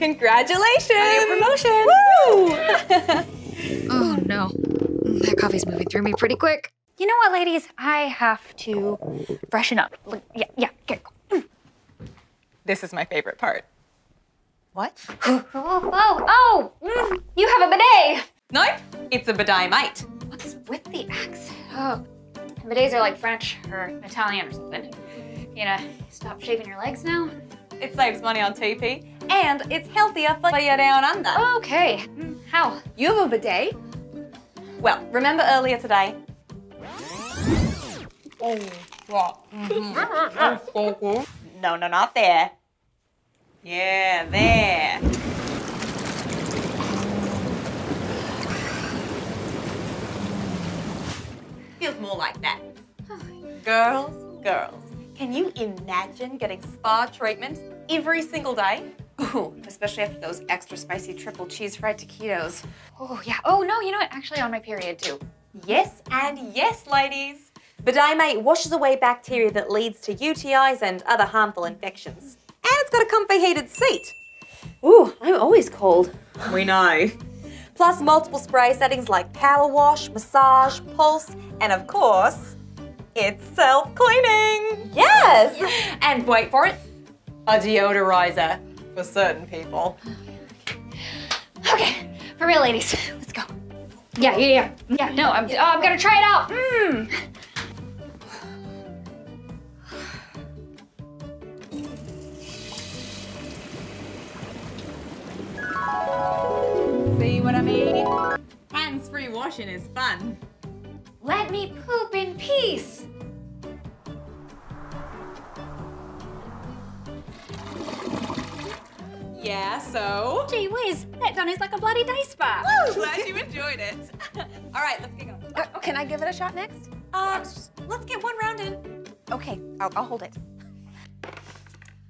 Congratulations! promotion! Woo! Oh no. Mm, That coffee's moving through me pretty quick. You know what, ladies? I have to freshen up. Look, Yeah, yeah, get this is my favorite part. What? Oh, oh, oh, mm, you have a bidet. Nope, it's a bidet mate. What's with the accent? Oh, bidets are like French or Italian or something. You know, stop shaving your legs now? It saves money on TP, and it's healthier for you down under. Okay. Mm, How? You have a bidet? Well, remember earlier today? Oh, what? no, no, not there. Yeah, there. Feels more like that. Girls, girls, can you imagine getting spa treatment every single day? Ooh, especially after those extra spicy triple cheese fried taquitos. Oh, yeah. Oh, no, you know what? Actually, on my period, too. Yes and yes, ladies. Bidet Mate washes away bacteria that leads to UTIs and other harmful infections. And it's got a comfy heated seat. Ooh, I'm always cold. We know. Plus multiple spray settings like power wash, massage, pulse, and of course, it's self-cleaning. Yes! And wait for it, a deodorizer for certain people. Okay, for real, ladies. Let's go. Yeah, yeah, yeah. Yeah, no, I'm, oh, I'm gonna try it out. Mmm. See what I mean? Hands-free washing is fun. Let me poop in peace. Yeah, so? Gee whiz, that gun is like a bloody dice bar. Woo, glad you enjoyed it. All right, let's get going. Uh, can I give it a shot next? Uh, let's get one round in. Okay, I'll, I'll hold it.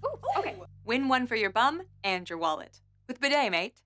Ooh, okay. Win one for your bum and your wallet. With Bidet Mate,